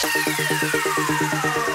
フフフフフ。